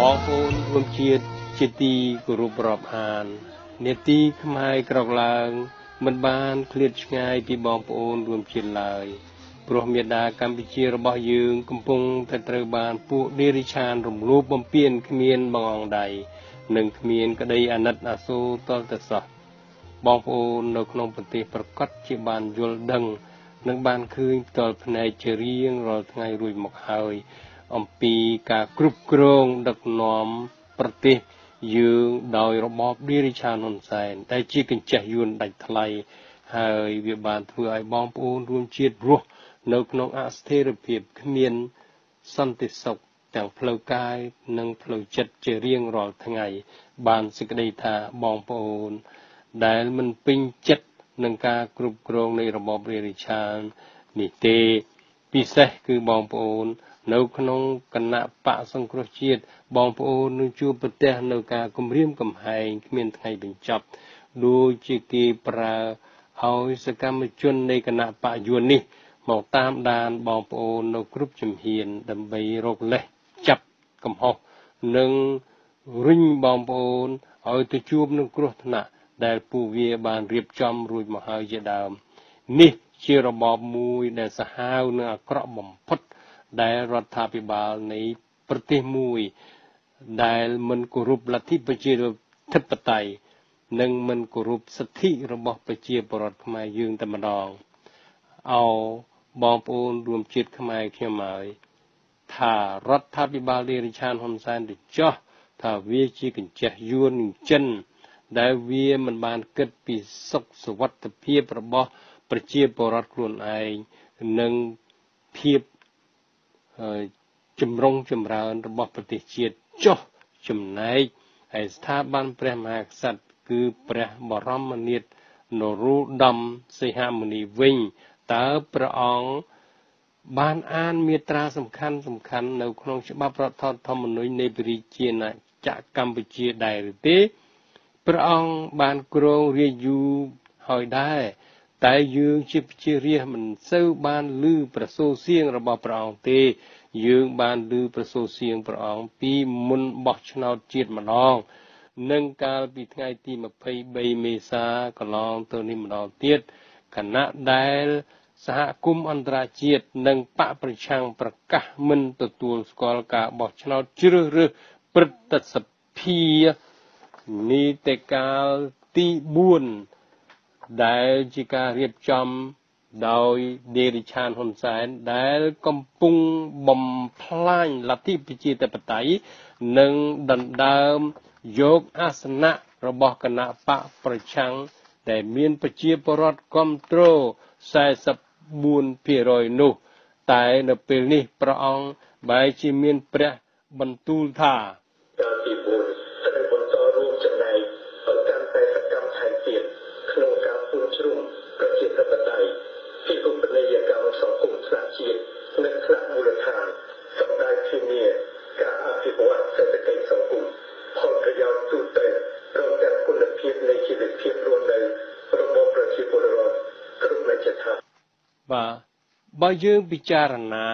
បងប្អូនរួមជាតិជាទីគោរពរាប់អាននេតិខ្មែរក្រកឡើង មិនបានឃ្លាតឆ្ងាយពីបងប្អូនរួមជាតិឡើយព្រោះមេដាកម្ពុជារបស់យើងកំពុងតែត្រូវបានពួកដេរិឆានរំលោភបំពានគ្មានបងអងដៃនិងគ្មានក្តីអាណិតអាសូរតលទៅសោះបងប្អូននៅក្នុងប្រទេសប្រកាសជាបានយល់ដឹងនិងបានឃើញផ្ទាល់ភ្នែកជារៀងរាល់ថ្ងៃរួចមកហើយ អំពីការគ្រប់គ្រងដឹកនាំប្រទេសយើងដោយរបបឌីរិឆានហ៊ុនសែនដែលជាកញ្ចេះយួនដាច់ថ្លៃហើយវាបានធ្វើឲ្យបងប្អូនរួមជាតិរស់នៅក្នុងអស្ថិរភាពគ្មានសន្តិសុខទាំងផ្លូវកាយនិងផ្លូវចិត្តជារៀងរាល់ថ្ងៃ បានសេចក្តីថាបងប្អូន ដែលមិនពេញចិត្តនឹងការគ្រប់គ្រងនៃរបបរាជឆាននេះទេពិសេសគឺបងប្អូន នៅក្នុងគណៈបកសង្គ្រោះជាតិបងប្អូននឹងជួបប្រទះនៅការគំរាមកំហែងគ្មានថ្ងៃបញ្ចប់ដូចជាគេប្រើឲ្យសកម្មជននៃគណៈបកយួននេះមកតាមដានបងប្អូននៅគ្រប់ជំហានដើម្បីរកលេសចាប់កំហុសនិងរុញបងប្អូនឲ្យទៅជួបនឹងគ្រោះថ្នាក់ដែលពួកវាបានរៀបចំរួចមកហើយជាដើមនេះជារបបមួយដែលសាហាវនិងអាក្រក់បំផុត ដែលរដ្ឋាភិបាលនៃប្រទេសមួយ ដែលមិនគោរពលទ្ធិប្រជាធិបតេយ្យនិងមិនគោរពសិទ្ធិរបស់ប្រជាពលរដ្ឋខ្មែរយើងតែម្ដងអោបងប្អូនរួមជាតិខ្មែរខ្ញុំហើយថារដ្ឋាភិបាលរាជឆានហ៊ុនសែនទៅចោះថាវាជាកញ្ចេះយួននឹងចិន ដែលវាមិនបានគិតពីសុខសុវត្ថិភាពរបស់ប្រជាពលរដ្ឋខ្លួនឯងនិងភាព ចម្រុងចម្រើនរបស់ប្រទេសជាតិចុះចំណែកឯស្ថាប័នព្រះមហាក្សត្រគឺព្រះបរមនាថនរោត្តមសីហមុនីវិញតើព្រះអង្គបានអានមាត្រាសំខាន់សំខាន់នៅក្នុងច្បាប់រដ្ឋធម្មនុញ្ញនៃព្រះរាជាណាចក្រកម្ពុជាដែរឬទេព្រះអង្គបានគ្រងរាជយូរហើយដែរ តែយើងជាជារាជមិនសូវបានឮប្រសូរសៀងរបស់ព្រះអង្គទេ យើងបានឮប្រសូរសៀងព្រះអង្គពីមុនបោះឆ្នោតជាតិម្ដងនិងកាលពីថ្ងៃទី23មេសាកន្លងទៅនេះម្ដងទៀតគណៈដែលសហគមន៍អន្តរជាតិនិងបកប្រឆាំងប្រកាសមិនទទួលស្គាល់ការបោះឆ្នោតជ្រើសរើសព្រឹទ្ធសភានីតិកាលទី4 ដែលជាការរៀបចំដោយដេរិឆានហ៊ុនសែនដែលកំពុងបំផ្លាញលទ្ធិប្រជាធិបតេយ្យនិងដណ្ដើមយកអាសនៈរបស់គណៈបកប្រឆាំងដែលមានប្រជាពលរដ្ឋគ្រប់គ្រង44%នោះតែនៅពេលនេះព្រះអង្គបែរជាមានព្រះបន្ទូលថា បាទបើយើងពិចារណា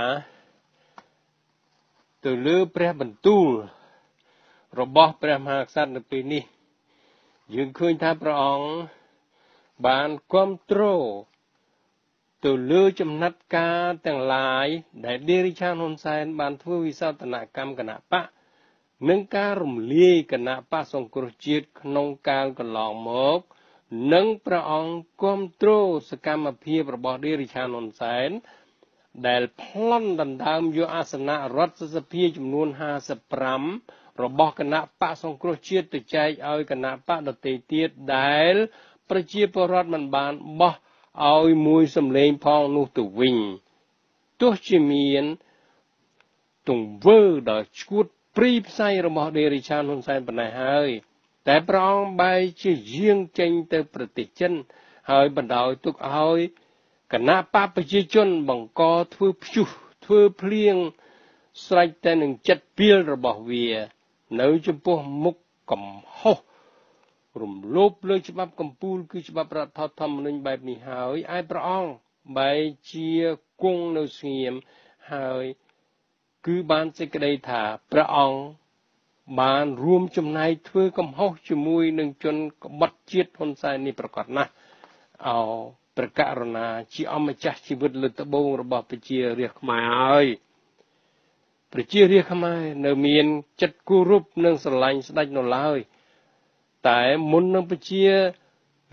ទៅលើព្រះបន្ទូល របស់ព្រះមហាក្សត្រនៅពេលនេះ យើងឃើញថាព្រះអង្គបានគ្រប់គ្រងទៅលើចំណាត់ការទាំងឡាយដែលដេរិឆានហ៊ុនសែនបានធ្វើវិសោធនកម្មគណៈបកនិងការរំលាយគណៈបកសង្គ្រោះជាតិក្នុងកាលកន្លងមក និងព្រះអង្គគ្រប់គ្រងសកម្មភាពរបស់រាជឆានហ៊ុនសែនដែលប្លន់ដណ្ដើមយកអាសនៈរដ្ឋសភាចំនួន55របស់គណៈបកសង្គ្រោះជាតិទៅចែកឲ្យគណៈបកដទៃទៀតដែល ប្រជាពលរដ្ឋមិនបានបោះឲ្យមួយសម្លេងផងនោះទៅវិញទោះជាមានទង្វើដ៏ឈួតព្រីផ្សៃរបស់ដេរិឆានហ៊ុនសែនប៉ុណ្ណេះហើយ តែព្រះអង្គបែរជាយាងចេញទៅប្រទេសចិន ហើយបណ្ដោយទុកឲ្យគណៈបពប្រជាជនបង្កធ្វើព្យុះធ្វើភ្លៀងស្រេចតែនឹងចិត្តពីលរបស់វា នៅចំពោះមុខកំហុសរំលោភលើច្បាប់កម្ពុជាគឺច្បាប់រដ្ឋធម្មនុញ្ញបែបនេះហើយឯព្រះអង្គបែរជាគង់នៅស្ងៀមហើយ គឺបានសេចក្តីថាព្រះអង្គ បានរួមចំណែកធ្វើកំហុសជាមួយនឹងជនក្បត់ជាតិហ៊ុនសែននេះប្រកាសណាស់អោប្រកាសណាជាអម្ចាស់ជីវិតលើត្បូងរបស់ប្រជារាស្ត្រខ្មែរហើយប្រជារាស្ត្រខ្មែរនៅមានចិត្តគោរពនិងស្រឡាញ់ស្ដេចនៅឡើយតែមុននឹងប្រជា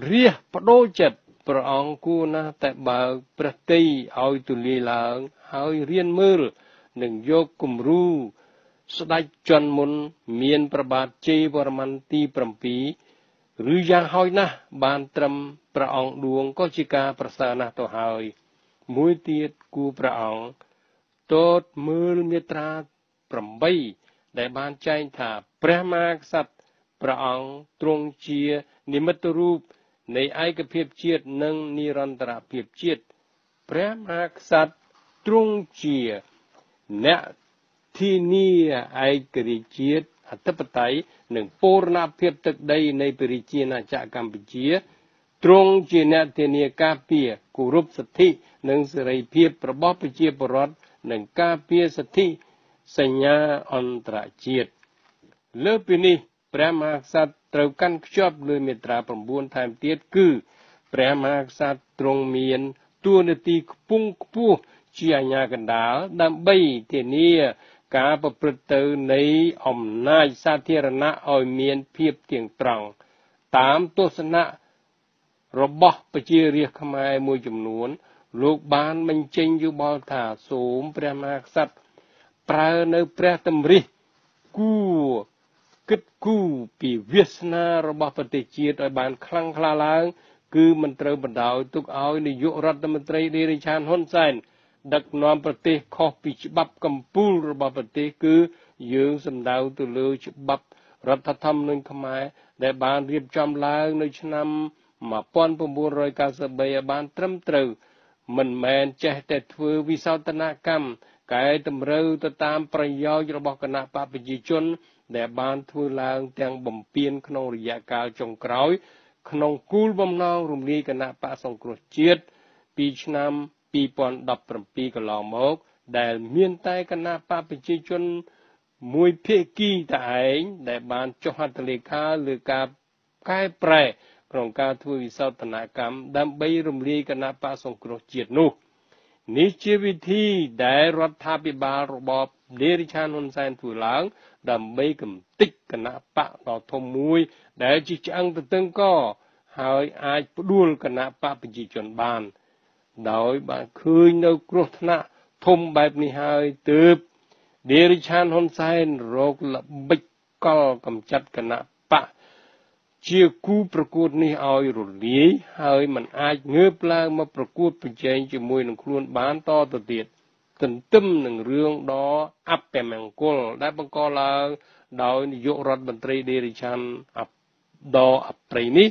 រាស្ត្របដូរចិត្តព្រះអង្គគួរណាស់តែបើកព្រះទ័យឲ្យទូលាយឡើង ហើយរៀនមើលនិងយកគំរូ ស្ដេចជន់មុនមានប្របាទជ័យវរ្ម័នទី7ឬយ៉ាងហោចណាស់បានត្រឹមព្រះអង្គឌួងក៏ជាការប្រសើរណាស់ទៅហើយ មួយទៀតគូព្រះអង្គតតមើលមេត្រា8ដែលបានចែងថាព្រះមហាក្សត្រព្រះអង្គទ្រង់ជានិមិត្តរូបនៃឯកភាពជាតិនិងនិរន្តរភាពជាតិព្រះមហាក្សត្រទ្រង់ជាអ្នក ធានាឯករាជ្យជាតិអធិបតេយ្យនិងពូរណភាពទឹកដីនៃប្រជាជាតិកម្ពុជាទ្រង់ជាអ្នកធានាការពារគោរពសិទ្ធិនិងសេរីភាពរបស់ប្រជាពលរដ្ឋនិងការពារសិទ្ធិសញ្ញាអន្តរជាតិលើពីនេះព្រះមហាក្សត្រត្រូវកាន់ខ្ជាប់លើមាត្រា9ថែមទៀតគឺព្រះមហាក្សត្រទ្រង់មានទួនាទីខ្ពង់ខ្ពស់ជាអាជ្ញាកណ្ដាលដើម្បីធានា ការប្រព្រឹត្តទៅនៃអំណាចសាធារណៈឲ្យមានភាពទៀងត្រង់តាមទស្សនៈរបស់ប្រជារាស្ត្រខ្មែរមួយចំនួន លោកបានបញ្ចេញយោបល់ថាសូមព្រះមហាក្សត្រប្រើនៅព្រះតម្រិះគួរគិតគូរពីវាសនារបស់ប្រទេសជាតិឲ្យបានខ្លាំងក្លាឡើង គឺមិនត្រូវបណ្ដោយទុកឲ្យនាយករដ្ឋមន្ត្រីឌីរិឆានហ៊ុនសែន ដឹកនាំប្រទេសខុសពីច្បាប់កម្ពុជារបស់ប្រទេសគឺយើងសម្ដៅទៅលើច្បាប់រដ្ឋធម្មនុញ្ញខ្មែរដែលបានរៀបចំឡើងនៅឆ្នាំ1993ឲ្យបានត្រឹមត្រូវមិនមែនចេះតែធ្វើវិសោធនកម្មកែតម្រូវទៅតាមប្រយោជន៍របស់គណៈបកប្រជាជន ដែលបានធ្វើឡើងទាំងបំពេញក្នុងរយៈកាលចុងក្រោយ ក្នុងគូលបំណងរំលាយគណៈបកសង្គ្រោះជាតិពីឆ្នាំ 2017កន្លងមក ដែលមានតែគណៈបកប្រជាជនមួយភាគីតែឯងដែលបានចុះហត្ថលេខាលើការកែប្រែក្នុងការធ្វើវិសោធនកម្មដើម្បីរំលាយគណៈបកសង្គ្រោះជាតិនោះនេះជាវិធីដែលរដ្ឋាភិបាលរបបលេរិឆានហ៊ុនសែនធ្វើឡើង ដើម្បីកំទេចគណៈបកដ៏ធំមួយ ដែលជាឆ្អឹងទទឹងកហើយអាចផ្ដួលគណៈបកប្រជាជនបាន ដោយបានឃើញនៅគ្រោះថ្នាក់ធំបែបនេះហើយទើបដេរិឆានហ៊ុនសែនរកល្បិចកលកំចាត់គណៈបកជាគូប្រកួតនេះឲ្យរលាយហើយมันអាចងើបឡើងមកប្រកួតប្រជែងជាមួយនឹងខ្លួនបានតទៅទៀតទន្ទឹមនឹងរឿងដ៏អពមង្គលដែលបង្កឡើងដោយនាយករដ្ឋមន្ត្រីដេរិឆានដ៏អប្រិយនេះ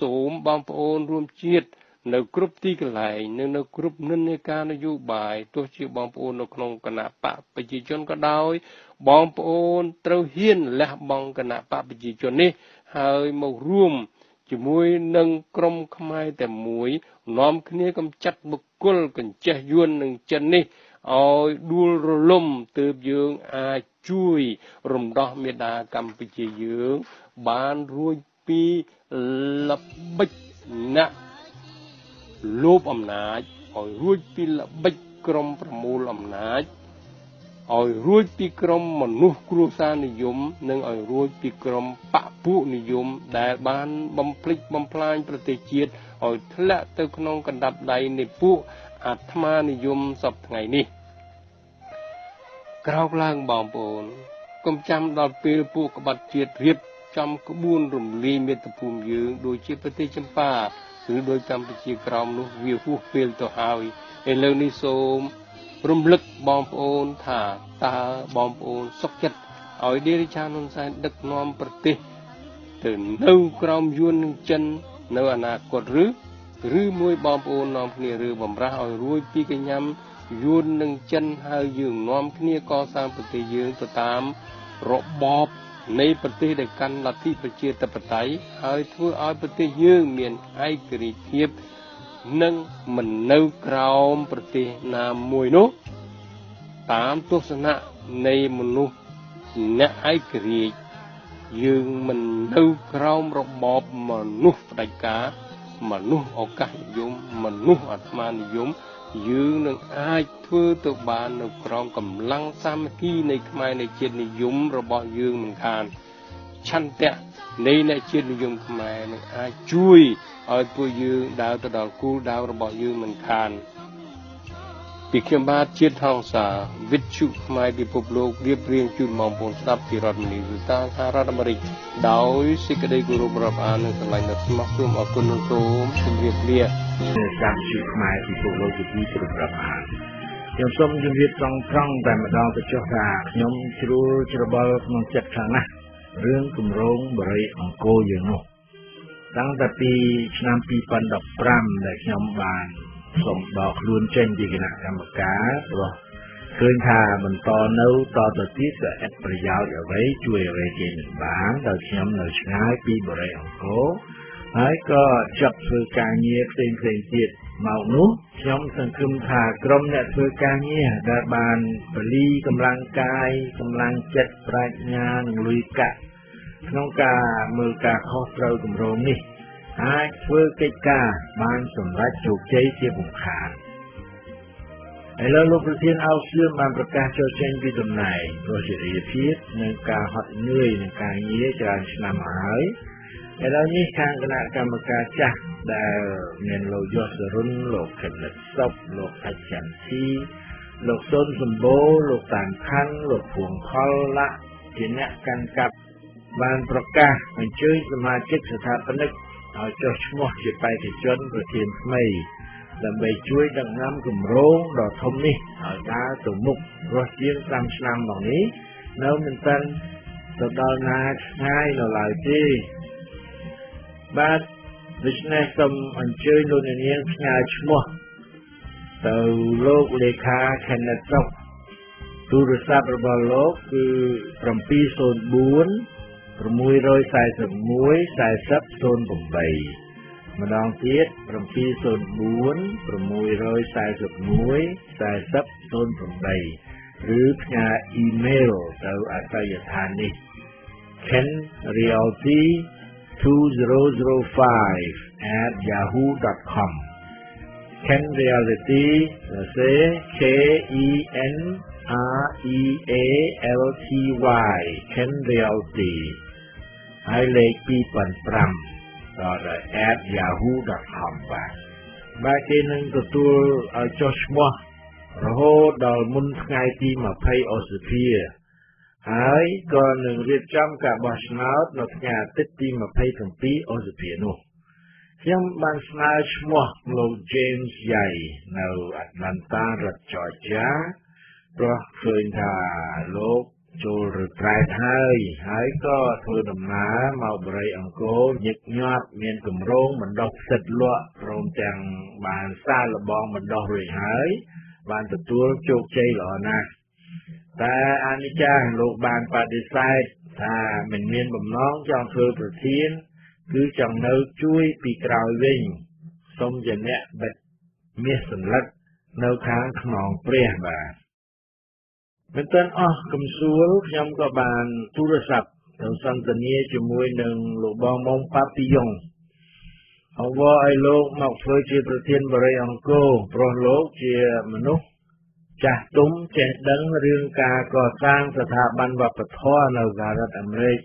សូមបងប្អូនរួមជាតិ នៅគ្រប់ទីកន្លែងនិងនៅគ្រប់និន្នាការនយោបាយទោះជាបងប្អូននៅក្នុងគណៈបកប្រជាជនក៏ដោយបងប្អូនត្រូវហ៊ានលះបង់គណៈបកប្រជាជននេះហើយមករួមជាមួយនឹងក្រុមខ្មែរតែមួយនាំគ្នាកំចាត់បុគ្គលកញ្ចេះយួននឹងចិននេះឲ្យដួលរលំទើបយើងអាចជួយរំដោះមេដាកម្ពុជាយើងបានរួចពីល្បិចណាក់ លោបអំណាចឲ្យរួចពីល្បិចក្រុមប្រមូលអំណាចឲ្យរួចពីក្រុមមនុស្សគ្រួសារនិយម និងឲ្យរួចពីក្រុមបពុនិយម ដែលបានបំភ្លេចបំផ្លាញប្រទេសជាតិឲ្យធ្លាក់ទៅក្នុងកណ្ដាប់ដៃនៃពួកអាត្មានិយមសពថ្ងៃនេះក្រោកឡើងបងប្អូនកុំចាំដល់ពេលពួកក្បត់ជាតិរៀបចំក្បួនរំលាយមាតុភូមិយើងដូចជាប្រទេសចម្ប៉ា ឬដោយកម្ពុជាក្រោមនោះវាហួសពេលទៅហើយឥឡូវនេះសូមរំលឹកបងប្អូនថាតើបងប្អូនសុខចិត្តឲ្យឌីរិឆានហ៊ុនសែនដឹកនាំប្រទេសទៅនៅក្រោមយួននឹងចិននៅអនាគតឬឬមួយបងប្អូននាំគ្នាឬបំរាស់ឲ្យរួចពីកញ្ញាំយួននឹងចិនហើយយើងនាំគ្នាកសាងប្រទេសយើងទៅតាមរបប នៃប្រទេសដែលកាន់លទ្ធិប្រជាធិបតេយ្យហើយធ្វើឲ្យប្រទេសយើងមានឯករាជ្យភាពនិងមិននៅក្រោមប្រទេសណាមួយនោះតាមទស្សនៈនៃមនុស្សអ្នកឯករាជ្យយើងមិននៅក្រោមរបបមនុស្សផ្ដាច់ការមនុស្សឱកាសនិយមមនុស្សអាត្មានិយម យើងនឹងអាចធ្វើទៅបាននៅក្រោមកម្លាំងសាមគ្គីនៃខ្មែរនៃជាតិនិយមរបស់យើងមិនខានឆន្ទៈនៃអ្នកជាតិនិយមខ្មែរនឹងអាចជួយឲ្យពួកយើងដើរទៅដល់គោលដៅរបស់យើងមិនខានពីខ្ញុំបាទជាតិហងសាវិទ្យុខ្មែរពិភពលោករៀបរៀងជូនបងប្អូនស្ដាប់ពីរដ្ឋមនីវិតាសហរដ្ឋអាមេរិកដោយសេចក្តីគោរពរាប់អាននិងស្រឡាញ់ដល់ស្មោះសូមអរគុណនិងសូមជម្រាបលា ស្ដាប់វិទ្យុខ្មែរពិភពលោកវិទ្យុគោរពរាប់អានខ្ញុំសូមជម្រាបត្រង់ត្រង់តែម្ដងទៅចុះថាខ្ញុំជ្រួលច្របល់ក្នុងចិត្តខ្លាំងណាស់រឿងគម្រោងបរិយអង្គរយើងនោះតាំងតែពីឆ្នាំ2015ដែលខ្ញុំបានសូមដកខ្លួនចេញពីគណៈកម្មការព្រោះឃើញថាបន្តនៅតទៅទៀតក៏ឥតប្រយោជន៍អ្វីជួយអ្វីគេមិនបានដោយខ្ញុំនៅឆ្ងាយពីបរិយអង្គរ ហើយក៏ចាប់ធ្វើការងារផ្សេងផ្សេងទៀតមកនោះខ្ញុំសង្ឃឹមថាក្រុមអ្នកធ្វើការងារដែលបានពលីកម្លាំងកាយកម្លាំងចិត្តប្រាជ្ញានិងលុយកាក់ក្នុងការមើលការខុសត្រូវគម្រោងនេះ អាចធ្វើកិច្ចការបានសម្រេចជោគជ័យជាបំខានឥឡូវលោកប្រធានអោសឿមបានប្រកាសចូលចេញពីតំណែងព្រោះជារាភាពនិងការហត់នឿយនឹងការងារច្រើនឆ្នាំហើយ ឥឡូវនេះខាងគណៈកម្មការចាស់ដែលមានលោកយសរុនលោកខិតសុបលោកអច្ឆន្ទីលោកសុនសម្បូរលោកតាមខណ្ឌលោកភួងខលឡាជាអ្នកកាន់កាប់បានប្រកាសអញ្ជើញសមាជិកស្ថាបនិកឲ្យចុះឈ្មោះជាបេក្ខជនប្រធានថ្មីដើម្បីជួយដឹកនាំគម្រោងដ៏ធំនេះឲ្យដើរទៅមុខរស់ជាង5ឆ្នាំមកនេះនៅមិនទាន់ទៅដល់ណាឆ្ងាយនៅឡើយទេ បាទដូច្នេះសូមអញ្ជើញលោកអ្នកនាងផ្ញើឈ្មោះទៅលោកលេខា Kenneth Sok ទូរស័ព្ទរបស់លោកគឺ704 641 4008ម្ដងទៀត704 641 4008ឬផ្ញើអ៊ីមែលទៅអត្តយដ្ឋាននេះ kenrealty 2005 @yahoo.com Ken Reality សរសេរ K E N R E A L T Y Ken Realty ហើយលេខ2005ដល់ @yahoo.com បាទបាទគេនឹងទទួលឲ្យចុះឈ្មោះរហូតដល់មុនថ្ងៃទី20អូសភា ហើយក៏នឹងរៀបចំការបោះឆ្នោតនៅថ្ងៃអាទិត្យទី27អូសភានោះខ្ញុំបានស្នើឈ្មោះលោក James Yai នៅ Atlanta រដ្ឋ Georgia ព្រោះឃើញថាលោកចូលរត្រែតហើយហើយក៏ធ្វើដំណើរមកបរិយអង្គរញឹកញាប់មានគម្រោងបណ្ដោះផ្សិតលក់ព្រមទាំងបានសាលបងបណ្ដោះរួចហើយបានទទួលជោគជ័យល្អណាស់ តែអនិច្ចាលោកបានបដិសេធថាមិនមានបំណងចង់ធ្វើប្រធាន គឺចង់នៅជួយពីក្រោយវិញសូមជាអ្នកបិទមាសសន្លឹកនៅខាងខ្នងព្រះបាទមែនតើអស់កំសួលខ្ញុំក៏បានទូរស័ព្ទទៅសន្ទនាជាមួយនឹងលោកបងមុំប៉ាពីយ៉ុងអវឲ្យលោកមកធ្វើជាប្រធានបរិយអង្គរព្រោះលោកជាមនុស្ស ចាស់ទុំចេះដឹងរឿងការកសាងស្ថាប័នវប្បធម៌នៅសហរដ្ឋអាមេរិក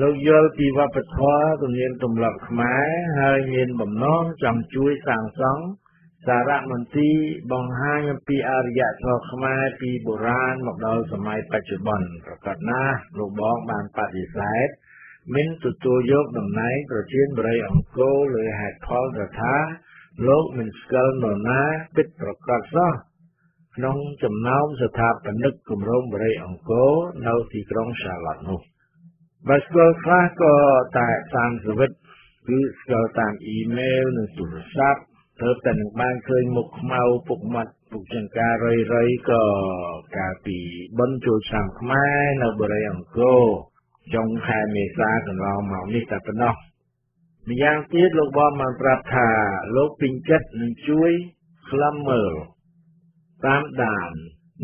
លោកយល់ពីវប្បធម៌ទំនៀមទម្លាប់ខ្មែរហើយមានបំណងចង់ជួយសាងសង់សារមន្ទីរបង្ហាញអំពីអរិយធម៌ខ្មែរពីបុរាណមកដល់សម័យបច្ចុប្បន្នប្រកាសណាស់លោកបងបានបដិសេធមិនទទួលយកតំណែងប្រធានបរិយអង្គរលើហេតុផលថាលោកមិនស្គាល់នរណាពិតប្រកបសោះ ក្នុងចំណោមស្ថាបនិកគម្រោងបរិយអង្គរនៅទីក្រុងសាឡតនោះបើស្គាល់ខ្លះក៏តែតាមសវិតគឺស្គាល់តាមអ៊ីមែលនិងទូរស័ព្ទទៅតែនឹងបានឃើញមុខខ្មៅពុកមាត់ពុកចង្ការរៃរៃក៏កាលពីបិណ្ឌចូលឆ្នាំខ្មែរនៅបរិយអង្គរចុងខែមេសាកន្លងមកនេះតែប៉ុណ្ណោះម្យ៉ាងទៀតលោកបងបានប្រាប់ថាលោកពេញចិត្តនឹងជួយខ្លឹមមើល តាមដាន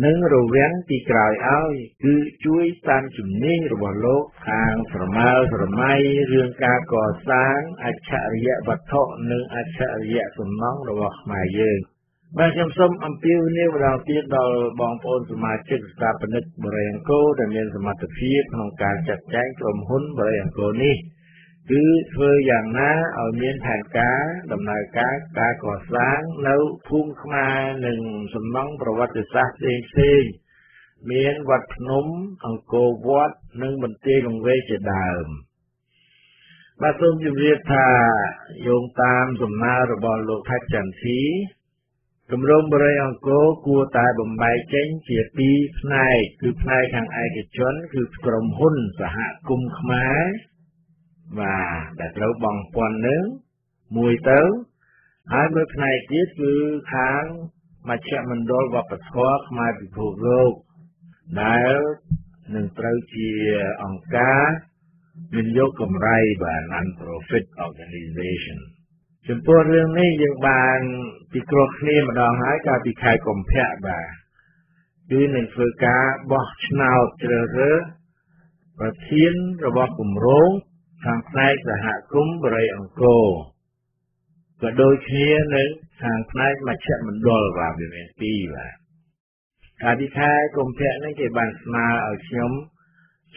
និងរវាងទីក្រោយឲ្យ គឺជួយតាមជំនាញរបស់លោកខាងស្រមើស្រមៃរឿងការកសាងអច្ឆរិយវត្ថុនិងអច្ឆរិយសំណង់របស់ខ្មែរយើងបាទខ្ញុំសូមអំពាវនាវម្ដងទៀតដល់បងប្អូនសមាជិកស្ថាបនិកបរិយាអង្គរដែលមានសមត្ថភាពក្នុងការចាត់ចែងក្រុមហ៊ុនបរិយាអង្គរនេះ គឺធ្វើយ៉ាងណាឲ្យមានផែនការដំណើរការការកសាងនៅភូមិខ្មែរនិងសំណង់ប្រវត្តិសាស្ត្រផ្សេងៗមានវត្តភ្នំអង្គរវត្តនិងបន្ទាយលង្វែកជាដើមបាទសូមជម្រាបថាយោងតាមសំណើរបស់លោកថាច់ចន្ទធីគម្រោងបរិយអង្គរគួរតែបំបែកចេញជាពីរផ្នែក គឺផ្នែកខាងឯកជន គឺក្រុមហ៊ុនសហគមន៍ខ្មែរ បាទដែលត្រូវបង់ពន្ធនឹងមួយទៅហើយមួយផ្នែកទៀតគឺខាងមជ្ឈមណ្ឌលវប្បធម៌ខ្មែរពិភពលោកដែលនឹងត្រូវជាអង្គការមានយកកម្រៃបាទ non profit organization ចំពោះរឿងនេះយើងបានពិគ្រោះគ្នាម្ដងហើយកាលពីខែកុម្ភៈបាទគឺនឹងធ្វើការបោះឆ្នោតជ្រើសរើសប្រធានរបស់គម្រោង ខាងផ្នែកសហគមន៍បរិយអង្គរក៏ដូចគ្នានឹងខាងផ្នែកមជ្ឈមណ្ឌលបាទវាមានពីរបាទកាលពីខែកុម្ភៈនេះគេបានស្នើឲ្យខ្ញុំ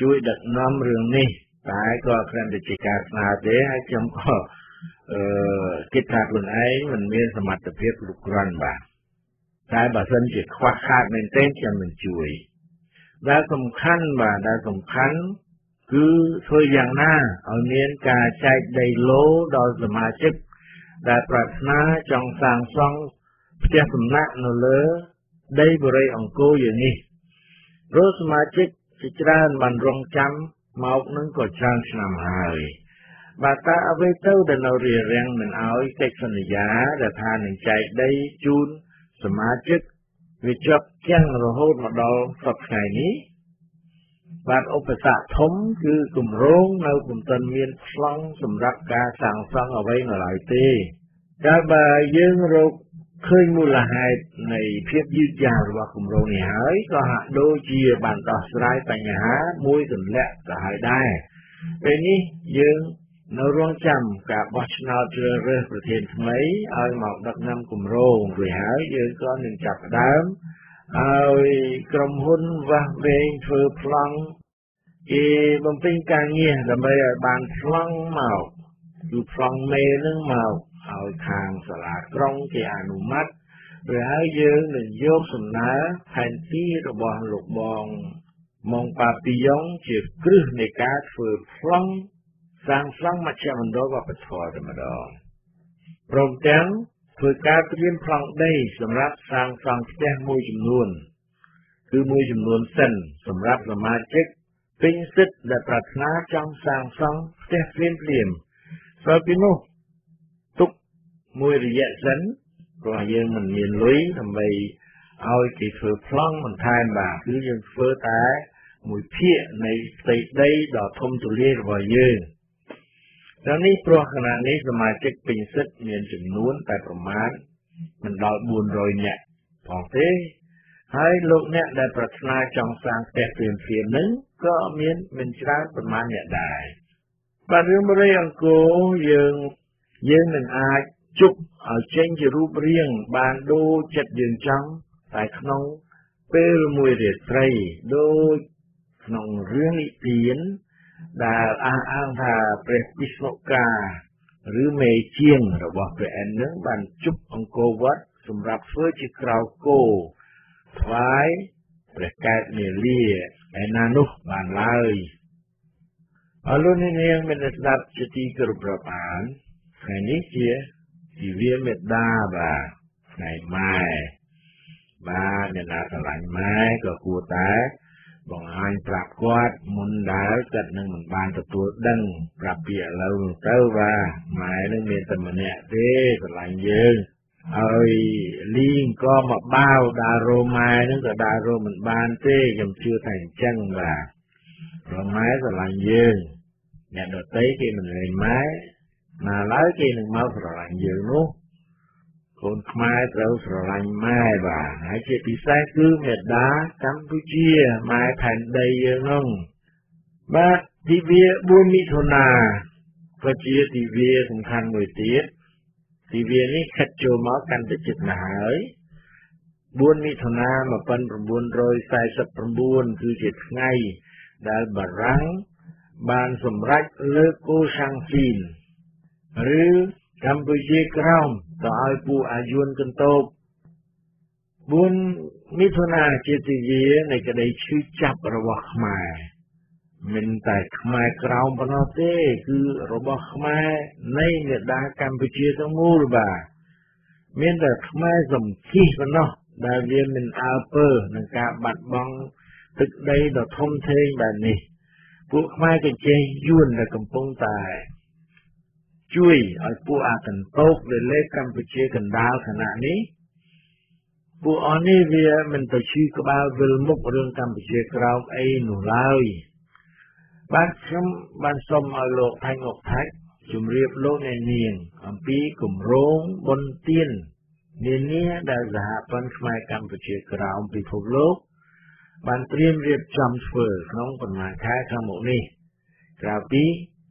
ជួយដឹកនាំរឿងនេះតែក៏គ្រាន់តែជាការស្នើទេហើយខ្ញុំក៏អឺគិតថាខ្លួនឯងមិនមានសមត្ថភាពគ្រប់គ្រាន់បាទតែបើសិនជាខ្វះខាតមែនទែនខ្ញុំនឹងជួយដែលសំខាន់បាទដែលសំខាន់ គឺធ្វើយ៉ាងណាឲ្យមានការចែកដីឡូដល់សមាជិកដែលប្រាថ្នាចង់សាងសង់ផ្ទះសំណាក់នៅលើដីបរិយអង្គរយ៉ាងនេះព្រោះសមាជិកជាច្រើនបានរងចាំមកនឹងក៏ច្រើនឆ្នាំហើយបាទតើអ្វីទៅដែលនៅរារាំងមិនឲ្យកិច្ចសន្យាដែលថានឹងចែកដីជូនសមាជិកវាជាប់គាំងរហូតមកដល់សប្តាហ៍ថ្ងៃនេះ បាទឧបសគ្គធំគឺគម្រោងនៅពុំទាន់មានប្លង់សម្រាប់ការសាងសង់អ្វីនៅឡើយទេតែបើយើងរកឃើញមូលហេតុនៃភាពយឺតយ៉ាវរបស់គម្រោងនេះហើយក៏ហាក់ដូចជាបានដោះស្រាយបញ្ហាមួយទម្លាក់ទៅហើយដែរពេលនេះយើងនៅរងចាំការបោះឆ្នោតជ្រើសរើសប្រធានថ្មីឲ្យមកដឹកនាំគម្រោងរួចហើយយើងក៏នឹងចាប់ផ្ដើម ឲ្យក្រុមហ៊ុនវាស់វែងធ្វើប្លង់គេបំពេញការងារដើម្បីឲ្យបានប្លង់មកគឺប្លង់មេនឹងមកឲ្យខាងសាលាក្រុងគេអនុម័ត rồi ហើយយើងនឹងយកសំណើផែនទីរបស់លោកបងម៉ុងប៉ាពីយ៉ុងជាគ្រឹះនៃការធ្វើប្លង់សាងសង់មជ្ឈមណ្ឌលវប្បធម៌តែម្ដងព្រមទាំង ធ្វើការត្រៀមប្លង់ដីសម្រាប់សាងសង់ផ្ទះមួយចំនួន គឺមួយចំនួនសិនសម្រាប់សមាជិកពេញសិទ្ធិដែលប្រាថ្នាចង់សាងសង់ផ្ទះភ្លាមភ្លាមស្របពីនោះទុកមួយរយៈសិនព្រោះយើងមិនមានលុយដើម្បីឲ្យគេធ្វើប្លង់បន្ថែមបាទគឺយើងធ្វើតែមួយភាគនៃផ្ទៃដីដ៏ធំទូលាយរបស់យើង ដល់នេះព្រោះខណៈនេះសមាជិកពេញសិទ្ធមានចំនួនតែប្រមាណមិនដល់400នាក់ផងទេហើយលោកអ្នកដែលប្រាថ្នាចង់សាងផ្ទះព្រាមព្រាមនឹងក៏មានមិនច្រើនប្រមាណអ្នកដែរបាទរឿងបរិយអង្គរយើងយើងនឹងអាចជប់ឲ្យចេញជារូបរាងបានដូចចិត្តយើងចង់តែក្នុងពេលមួយរាត្រីដូចក្នុងរឿងនិទាន ដែលអះអាងថាព្រះវិស្ណុកាឬមេជាងរបស់ព្រះអិននឹងបានជប់អង្គរវត្តសម្រាប់ធ្វើជាក្រៅគោថ្វាយព្រះកែបនាលាឯណានោះបានឡើយអរលោកនាងមានស្ដាប់ជាទីគោរពរាប់អានថ្ងៃនេះជាទិវាមេត្តាបាទថ្ងៃម៉ែបាទអ្នកណាស្រឡាញ់ម៉ែក៏គួរតែ បង្ហាញប្រាប់គាត់មុនដែលគាត់នឹងមិនបានទទួលដឹងប្រាប់ពីឥឡូវទៅបាទម៉ែនឹងមានតែម្នាក់ទេស្រឡាញ់យើងហើយលីងក៏មកបាវដើររម៉ែនឹងក៏ដើររមិនបានទេខ្ញុំជឿថាអញ្ចឹងបាទព្រោះម៉ែស្រឡាញ់យើងអ្នកដតីគេមិនលែងម៉ែណាឡើយគេនឹងមកស្រឡាញ់យើងនោះ កូនខ្មែរត្រូវស្រឡាញ់ម៉ែបាទហើយជាពិសេសគឺមេដាកម្ពុជាម៉ែផែនដីយើងនោះបាទទិវា4មិថុនាក៏ជាទិវាសំខាន់មួយទៀតទិវានេះខិតចូលមកកាន់តែជិតមកហើយ4មិថុនា1949គឺជាថ្ងៃដែលបារាំងបានសម្រេចលើកអូសាំងស៊ីនឬ កម្ពុជាក្រោមទៅឲ្យពួកអាយួនកន្តោប4មិថុនាជាទិវានៃក្តីឈឺចាប់របស់ខ្មែរមិនតែខ្មែរក្រោមប៉ុណ្ណោះទេ គឺរបស់ខ្មែរនៃមេដាកម្ពុជាទាំងមូលបាទមានតែខ្មែរសំគិះប៉ុណ្ណោះដែលវាមិនអើពើនឹងការបាត់បង់ទឹកដីដ៏ធំធេងបែបនេះ ពួកខ្មែរក៏ចេះយួនដែលកំពុងតែ ជួយឲ្យពួកអាកន្តោកដែលលេខកម្ពុជាកណ្ដាលខណៈនេះពួកអស់នេះវាមិនទៅឈឺក្បាលវិលមុខរឿងកម្ពុជាក្រោមអីនោះឡើយបាទខ្ញុំបានសូមឲ្យលោកថៃងុកថៃជម្រាបលោកអ្នកនាងអំពីគម្រោងបុណ្យទាននានាដែលសហព័ន្ធខ្មែរកម្ពុជាក្រោមពិភពលោកបានត្រៀមរៀបចំធ្វើក្នុងប៉ុន្មានខែខាងមុខនេះក្រៅពី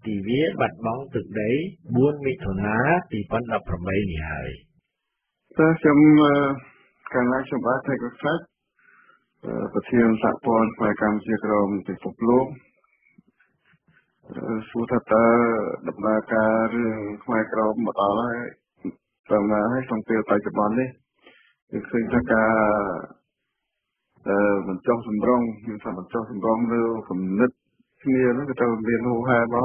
ទិវាបាត់បង់ទឹកដី4មិថុនា2018នេះហើយតើខ្ញុំកាលណាខ្ញុំបាទថៃកសាច់ប្រធានសហព័ន្ធផ្នែកកម្ពុជាក្រមពិភពលោកសួរថាតើដំណើរការរឿងខ្មែរក្រមមកដល់ហើយតាមណាហើយក្នុងពេលបច្ចុប្បន្ននេះគឺឃើញថាការអឺបញ្ចុះសម្រងមានថាបញ្ចុះសម្រងលើគំនិតគ្នានោះក៏ទៅមានហូហែមក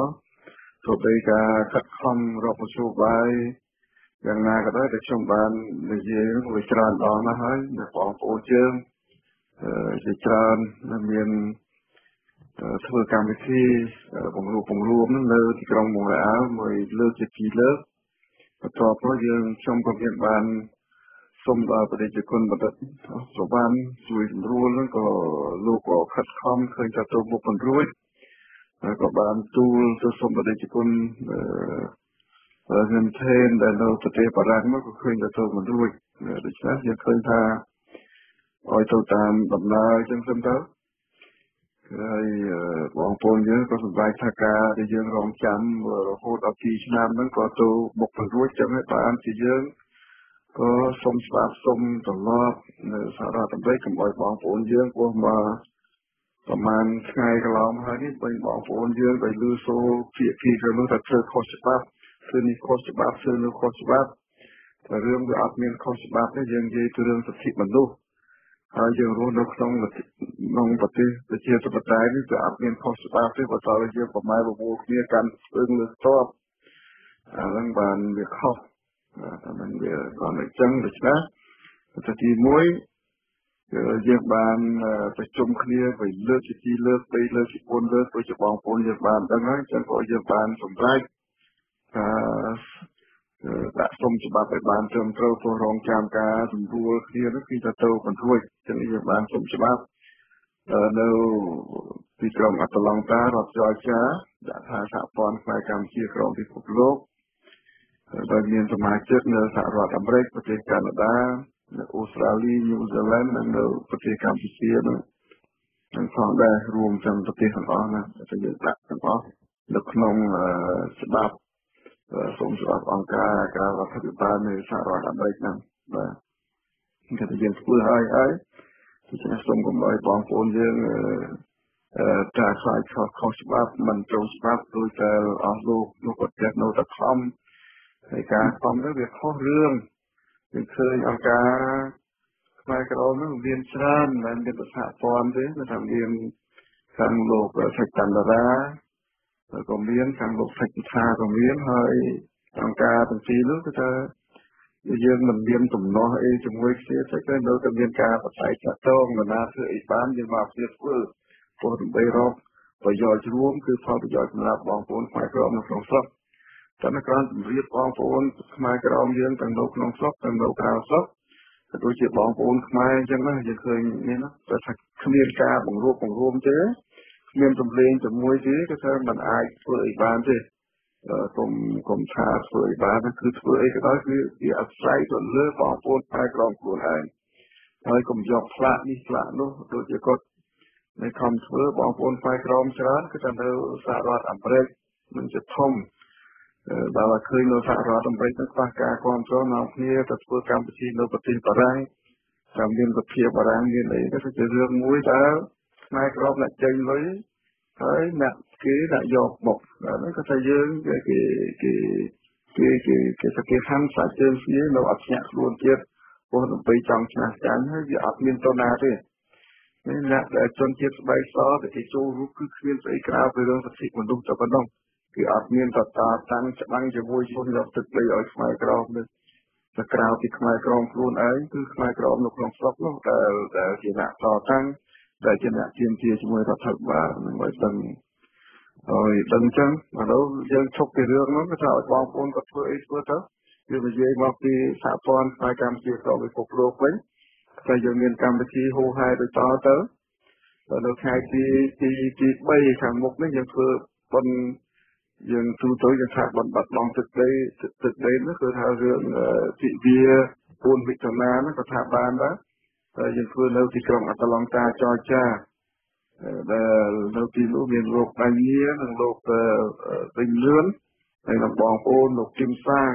ទោះបីការខិតខំរកមធ្យោបាយយ៉ាងណាក៏ដោយតែខ្ញុំបាននិយាយវាច្រើនដងណាស់ហើយបងប្អូនយើងជាច្រើនមានធ្វើកម្មវិធីបង្រួបបង្រួមនៅទីក្រុងម៉ូរ៉ាល់មួយលើកជាពីរលើកបន្ទាប់មកយើងខ្ញុំក៏មានបានសូមដល់ប្រតិជនបណ្ឌិតសុវណ្ណជួយសម្រួលនឹងក៏លោកក៏ខិតខំឃើញថាទៅមុខមិនរួច ហើយក៏បានទូលទៅសូមប្រតិជនអឺខ្ញុំថេនដែលនៅប្រទេសបារាំងមកក៏ឃើញថាទៅមិនរួចដូច្នេះយើងឃើញថាឲ្យទៅតាមដំណើរចឹងទៅទៅហើយបងប្អូនយើងក៏សម្រេចថាការដែលយើងរងចាំរហូតដល់2ឆ្នាំហ្នឹងក៏ទៅបុករួចចឹងហើយបានជាយើងក៏សូមស្វាគមន៍ត្រឡប់នៅសហរដ្ឋអាមេរិកកុំឲ្យបងប្អូនយើងពោះមក ប្រហែលថ្ងៃកន្លងហើយនេះបីបងប្អូនយើងដែលលឺសូរភាគីទៅនោះថាធ្វើខុសច្បាប់ធ្វើនេះខុសច្បាប់ធ្វើនោះខុសច្បាប់តែរឿងវាអត់មានខុសច្បាប់ទេយើងនិយាយពីរឿងសិទ្ធិមនុស្សហើយយើងរស់នៅក្នុងក្នុងប្រទេសប្រជាធិបតេយ្យនេះគឺអត់មានខុសច្បាប់ទេបើតើយើងប្រម៉ែប្រមូលគ្នាកាន់ស្ពឹងលើស្ទប់អាហ្នឹងបានវាខុសអាហ្នឹងវាគាត់អញ្ចឹងដូច្នេះទៅទី1 យើងបានប្រជុំគ្នាទៅលើកជាទីលើក3លើកជា4លើកដូចជាបងប្អូនយើងបានដឹងហើយអញ្ចឹងក៏យើងបានសម្រេចថាដាក់សុំច្បាប់ឲ្យបានត្រឹមត្រូវព្រោះរងចាំការសម្រួលគ្នានោះគឺទៅទៅបន្ទួចចឹងយើងបានសុំច្បាប់នៅទីក្រុងអាត្លង់តារដ្ឋចរចាដាក់ថាសហព័ន្ធផ្នែកកម្ពុជាក្រមពិភពលោកដោយមានសមាជិកនៅសហរដ្ឋអាមេរិកប្រទេសកាណាដា នៅអូស្ត្រាលីញូហ្សេឡង់និងនៅប្រទេសកម្ពុជានោះទាំងផងដែររួមទាំងប្រទេសទាំងអស់ណាតែយើងដាក់ទាំងអស់នៅក្នុងច្បាប់សូមច្បាប់អង្គការការរដ្ឋាភិបាលនៃសហរដ្ឋអាមេរិកហ្នឹងបាទគេតែយើងធ្វើហើយហើយដូច្នេះសូមកុំឲ្យបងប្អូនយើងអឺតែខ្លាចខុសខុសច្បាប់មិនត្រូវច្បាប់ដោយតែអស់លោកលោកអត់ចេះនៅតែខំហើយការខំនោះវាខុសរឿង យើងឃើញអង្គការខ្មែរក្រមនោះមានច្រើនមិនមានប្រសាព័ន្ធទេតែមានខាងលោកសេចក្ដីតារាក៏មានខាងលោកសេចក្ដីថាក៏មានហើយអង្គការទាំងពីរនោះគឺថាយើងមិនមានទំនាស់អីជាមួយគ្នាទេគឺនៅតែមានការបដិសេធតងនរណាធ្វើអីបានយើងមកគ្នាធ្វើព្រោះដើម្បីរកប្រយោជន៍រួមគឺផលប្រយោជន៍សម្រាប់បងប្អូនខ្មែរក្រមនៅក្នុងស្រុក តែនៅក្រៅជម្រាបបងប្អូនខ្មែរក្រមយើងទាំងនៅក្នុងស្រុកទាំងនៅក្រៅស្រុកក៏ដូចជាបងប្អូនខ្មែរអញ្ចឹងណាយើងឃើញនេះណាតែថាគ្មានការបង្រួបបង្រួមទេគ្មានសម្លេងជាមួយទេគឺថាมันអាចធ្វើអីបានទេកុំកុំថាធ្វើឲ្យបានគឺធ្វើអីក៏ដោយគឺវាអាស្រ័យទៅលើបងប្អូនខ្មែរក្រមខ្លួនឯងហើយកុំយកផ្លាកនេះផ្លាកនោះដូចជាគាត់នៅខំធ្វើបងប្អូនខ្មែរក្រមច្រើនគឺថានៅសហរដ្ឋអាមេរិកមិនជាធំ បើឃើញនៅសហរដ្ឋអាមេរិកនឹងខ្វះការគ្រប់គ្រងនាំគ្នាទៅធ្វើកម្មវិធីនៅប្រទេសបារាំងតាមមានវិភាបារាំងមានអីក៏ជារឿងមួយតើខ្មែរក្រមអ្នកចេញលុយហើយអ្នកគេដាក់យកមកហ្នឹងក៏ថាយើងគេគេគេគេគេគេថាគេហាំសាច់ជើងស្ងៀនៅអត់ញាក់ខ្លួនទៀតព្រោះដើម្បីចង់ឆ្នះចាញ់ហើយវាអត់មានតណាទេនេះអ្នកដែលជនជាតិស្បែកសដែលគេចូលរូបគឺគ្មានស្អីក្រៅពីរឿងសិទ្ធិមនុស្សតែប៉ុណ្ណោះ គឺអត់មានតតាតាំងច្បាំងជាមួយជនយកទឹកដីឲ្យខ្មែរក្រមនេះតែក្រៅពីខ្មែរក្រមខ្លួនឯងគឺខ្មែរក្រមនៅក្នុងស្រុកនោះដែលដែលជាអ្នកតតាំងដែលជាអ្នកជាជាជាមួយរដ្ឋាភិបាលនឹងឲ្យដឹងហើយដឹងចឹងឥឡូវយើងឈប់ពីរឿងហ្នឹងគឺថាឲ្យបងប្អូនគាត់ធ្វើអីធ្វើទៅវានិយាយមកពីសហព័ន្ធផ្នែកកម្ពុជាក្រពិភពលោកវិញតែយើងមានកម្មវិធីហូហែដូចតទៅនៅថ្ងៃទីទីទី3ខាងមុខនេះយើងធ្វើប៉ុន យើងទូទៅយើងថាបនបាត់បង់ទឹកដីទឹកដីនោះគឺថារឿងទិវា4មិថុនាហ្នឹងក៏ថាបានដែរហើយយើងធ្វើនៅទីក្រុងអតឡង់តាចរចាដែលនៅទីនោះមានលោកបញ្ញានិងលោកវិញលឿនហើយនឹងបងប្អូនលោកគឹមសាង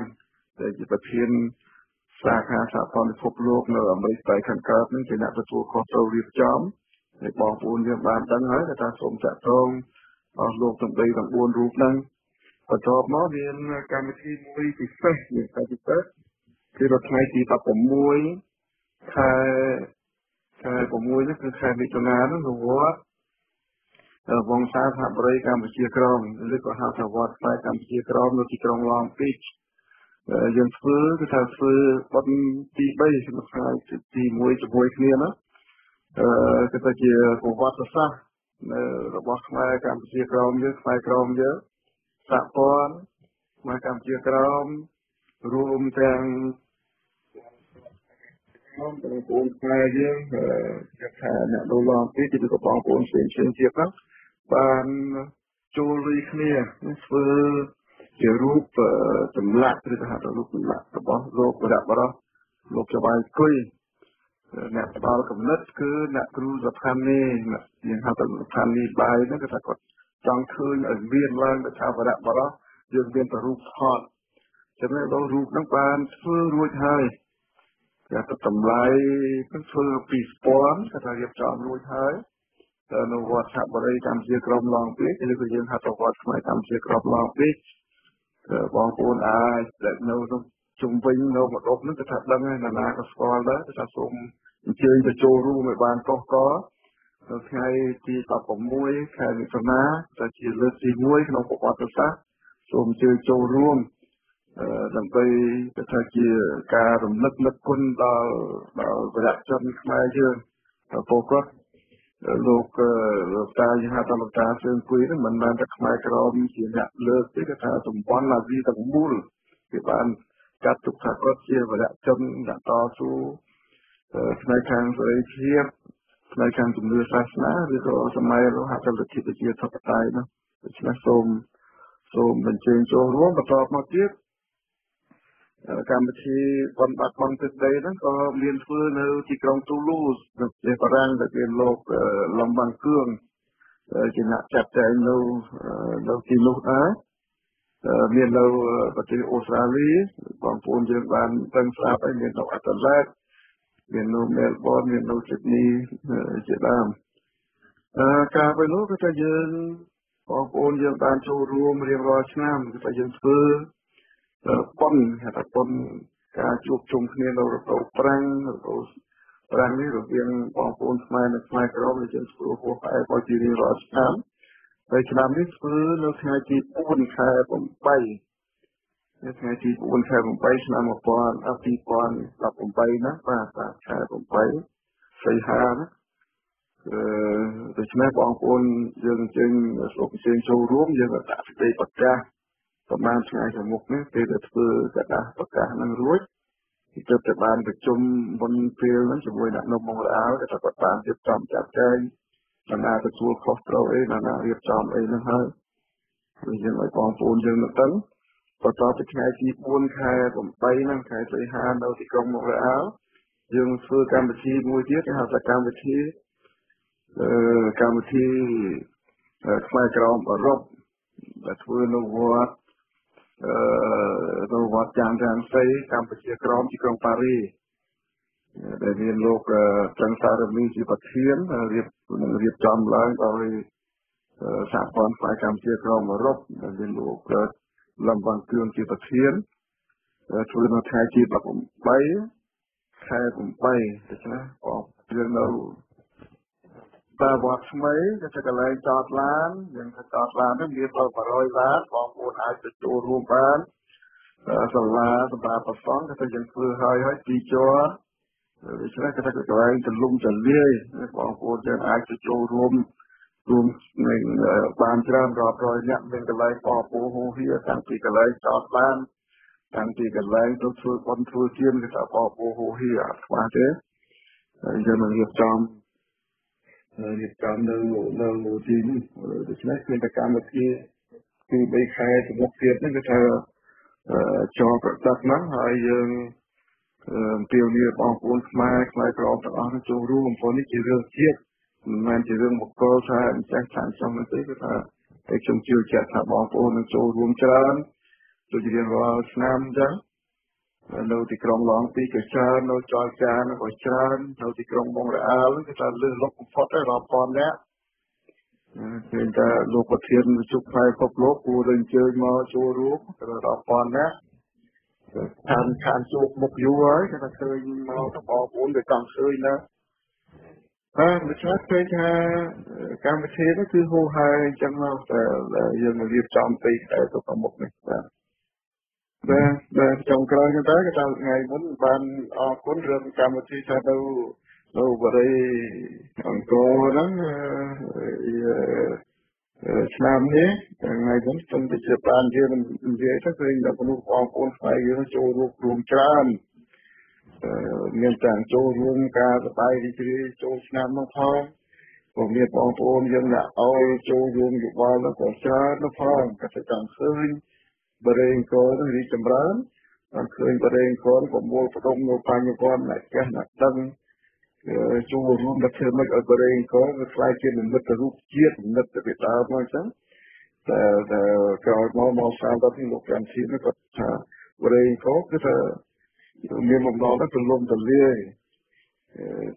ដែលជាប្រធានសាខាសហព័ន្ធពិភពលោកនៅអាមេរិកតែខាងកើតនឹងជាអ្នកទទួលខុសត្រូវរៀបចំហើយបងប្អូនយើងបានដឹងហើយថាសូមចាក់ទងអស់លោកទាំង3ទាំង4រូបហ្នឹង បន្ទាប់មកមានកម្មវិធីមួយពិសេសមានតែពិសេសគឺរថ្ងៃទី16ខែខែ6នេះគឺខែមិថុនានោះរវត្តវងសាសហបរិយកម្ពុជាក្រមឬក៏ហៅថាវត្តផ្នែកកម្ពុជាក្រមនៅទីក្រុង Long Beach យើងធ្វើគឺថាធ្វើបុណ្យទី3សម្រាប់ថ្ងៃទី1ជាមួយគ្នាណាអឺគឺថាជាប្រវត្តិសាស្ត្ររបស់ខ្មែរកម្ពុជាក្រមយើងខ្មែរក្រមយើង សហព័ន្ធខ្មែរកម្ពុជាក្រមរួមទាំងបងប្អូនខ្មែរយើងគេថាអ្នកដូឡងទីទីក៏បងប្អូនផ្សេងផ្សេងទៀតហ្នឹងបានចូលលុយគ្នាធ្វើជារូបចម្លាក់ឬក៏ហៅថារូបចម្លាក់របស់លោកបរៈបរោះលោកចបាយគុយអ្នកផ្ដល់កំណត់គឺអ្នកគ្រូសផានីយើងហៅថាសផានីបាយហ្នឹងគឺថាគាត់ ចង់ឃើញឲ្យមានឡើងទៅថាបរៈបរោះយើងមានតែរូបថតចំណែកដល់រូបហ្នឹងបានធ្វើរួចហើយគេទៅតម្លៃគឺធ្វើពីស្ពាន់គេថារៀបចំរួចហើយនៅវត្តឆាបរិយកម្ពុជាក្រមឡងពេកឬក៏យើងហៅថាវត្តខ្មែរកម្ពុជាក្រមឡងពេកបងប្អូនអាចដែលនៅក្នុងជុំវិញនៅម្ដុំហ្នឹងគឺថាដឹងហើយណានាក៏ស្គាល់ដែរគឺថាសូមអញ្ជើញទៅចូលរួមឲ្យបានកោះក នៅថ្ងៃទី16ខែមិថុនាដែលជាលើកទី1ក្នុងប្រវត្តិសាស្ត្រសូមអញ្ជើញចូលរួមដើម្បីទៅថាជាការរំលឹកនឹកគុណដល់ដល់ប្រជាជនខ្មែរយើងពលគាត់លោកលោកតាយហៅថាលោកតាសឿងគួយហ្នឹងមិនមែនតែខ្មែរក្រមជាអ្នកលើកទេគេថាសម្ព័ន្ធអាស៊ីទាំងមូលគេបានចាត់ទុកថាគាត់ជាវរៈជនអ្នកតស៊ូផ្នែកខាងសេរីភាព ផ្នែកខាងជំនឿសាសនាឬក៏សម័យរហ័សលទ្ធិប្រជាធិបតេយ្យនោះដូច្នេះសូមសូមបញ្ជើញចូលរួមបន្តមកទៀតកម្មវិធីបំបត្តិបង់ទឹកដីហ្នឹងក៏មានធ្វើនៅទីក្រុងទូលូសនៅប្រទេសបារាំងដែលគេលោកលំបាំងគឿងជាអ្នកចាត់ចែងនៅនៅទីនោះដែរមាននៅប្រទេសអូស្ត្រាលីបងប្អូនយើងបានដឹងស្រាប់ហើយមាននៅអាតាឡេត មាននៅមែលប៊នមាននៅស៊ីដនីជាដើមអឺការទៅនោះគឺថាយើងបងប្អូនយើងបានចូលរួមរៀងរាល់ឆ្នាំគឺថាយើងធ្វើប៉ុនហៅថាប៉ុនការជួបជុំគ្នានៅរដូវប្រាំងរដូវប្រាំងនេះរវាងបងប្អូនខ្មែរនិងខ្មែរក្រមដែលយើងធ្វើហួសផ្អែកឲ្យជារៀងរាល់ឆ្នាំហើយឆ្នាំនេះធ្វើនៅថ្ងៃទី4ខែ8 នៅថ្ងៃទី4ខែ8ឆ្នាំ1000 2018ណាបាទខែ8សីហាណាអឺដូច្នេះបងប្អូនយើងអញ្ជើញសូមអញ្ជើញចូលរួមយើងក៏ដាក់សេចក្តីប្រកាសប្រហែលថ្ងៃខាងមុខនេះពេលដែលធ្វើកដាស់ប្រកាសនឹងរួចគឺទើបតែបានប្រជុំមុនពេលហ្នឹងជាមួយអ្នកនំមកអើគេថាគាត់បានរៀបចំចាត់ចែងណានាទទួលខុសត្រូវអីណានារៀបចំអីហ្នឹងហើយយើងឲ្យបងប្អូនយើងទៅទៅ បន្តទៅថ្ងៃទី4ខែ8ហ្នឹងខែសីហានៅទីក្រុងមុខរ៉ាល់យើងធ្វើកម្មវិធីមួយទៀតគេហៅថាកម្មវិធីអឺកម្មវិធីខ្មែរក្រមអឺរ៉ុបដែលធ្វើនៅវត្តអឺនៅវត្តចាំងរាំងសីកម្ពុជាក្រមទីក្រុងប៉ារីដែលមានលោកចន្ទសារមីជាប្រធានរៀបរៀបចំឡើងដោយសហព័ន្ធផ្នែកកម្ពុជាក្រមអឺរ៉ុបដែលមានលោក លំវ៉ាន់គឿនជាប្រធានធ្វើនៅថ្ងៃទី18ខែ8ដូច្នេះបងយើងនៅតាវត្តថ្មីក៏ជាកន្លែងចតឡានយើងទៅចតឡានហ្នឹងមានដល់100ឡានបងប្អូនអាចទៅចូលរួមបានសាលាសម្រាប់ប្រសងក៏យើងធ្វើហើយហើយទីជាប់ដូច្នេះក៏កន្លែងទលំទលាយបងប្អូនយើងអាចទៅចូលរួម រួមនឹងបានច្រើនរាប់រយនាក់មានកន្លែងបពោហូហៀតាំងពីកន្លែងចតឡានតាំងពីកន្លែងទៅធ្វើបន់ធ្វើជាគេថាបពោហូហៀអត់ខ្វះទេហើយយើងនឹងរៀបចំរៀបចំនៅនៅទីនេះដូច្នេះគឺតែកម្មវិធីគឺ3ខែទៅមុខទៀតហ្នឹងគឺថាជាប់ប្រតិបហ្នឹងហើយយើងអំពាវនាវបងប្អូនខ្មែរខ្មែរក្រមទាំងអស់ចូលរួមព្រោះនេះជារឿងជាតិ មិនមែនជារឿងបុគ្គលថាអញ្ចឹងថាអញ្ចឹងទេគឺថាតែខ្ញុំជឿជាក់ថាបងប្អូននឹងចូលរួមច្រើនដូចរៀងរាល់ឆ្នាំអញ្ចឹងនៅទីក្រុងឡងពីក៏ច្រើននៅចលចានក៏ច្រើននៅទីក្រុងបងរអាលគឺថាលឺលុកបំផុតហើយរាប់ពាន់នាក់ឃើញថាលោកប្រធានវិជុផ្នែកពិភពលោកគួរតែអញ្ជើញមកចូលរួមក៏រាប់ពាន់នាក់ខានខានជួបមុខយូរហើយគេថាឃើញមកទៅបងប្អូនវាចង់ឃើញណា បាទដូច្នេះឃើញថាកម្មវិធីនេះគឺហូរហើយអញ្ចឹងមកតែយើងរៀបចំពីតែទៅមុខនេះបាទបាទបាទចុងក្រោយហ្នឹងដែរក៏ថ្ងៃមុនបានអរគុណរឿងកម្មវិធីថាទៅនៅបរិយាអង្គរហ្នឹងឆ្នាំនេះថ្ងៃមុនខ្ញុំទៅជាបានយើងនិយាយទៅឃើញដល់មនុស្សបងប្អូនផ្នែកយើងចូលរួមរួមច្រើន មានទាំងចូលរួមការសបាយរីករាយចូលឆ្នាំនោះផងក៏មានបងប្អូនយើងដាក់អោយចូលរួមយោបល់ក៏ច្រើនផងក៏ចង់ឃើញបរិយាកោរីកចម្រើនបានឃើញបរិយាកោប្រមូលផ្ដុំនៅបញ្ញវន្តអ្នកចេះអ្នកដឹងចូលរួមដល់ធ្វើម៉េចឲ្យបរិយាកោវាខ្លាយជានិមិត្តរូបជាតិនិមិត្តវិតាមកអញ្ចឹងតែតែក្រោយមកមកសាលដល់លោកកាន់ធីនគាត់ថាបរិយាកោគឺថា មានបំណងទៅលំទលាយ